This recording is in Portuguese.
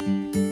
Música